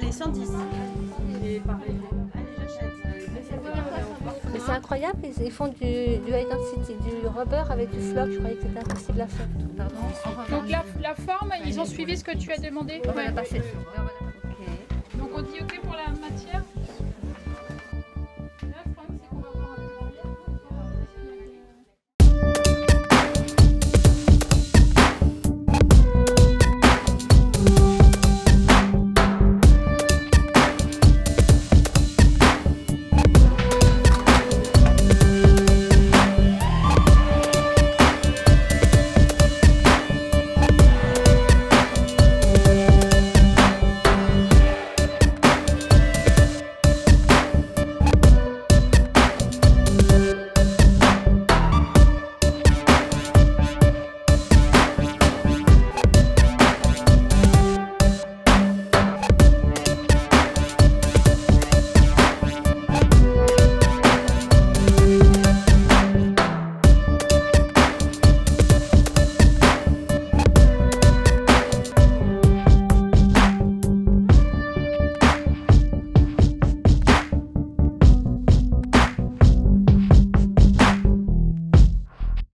Allez, 110. Mais c'est incroyable, ils font du, du high density, du rubber avec du floc. Je croyais que c'était impossible à faire. Donc la, forme, ils ont suivi ce que tu as demandé Donc on dit ok pour la matière.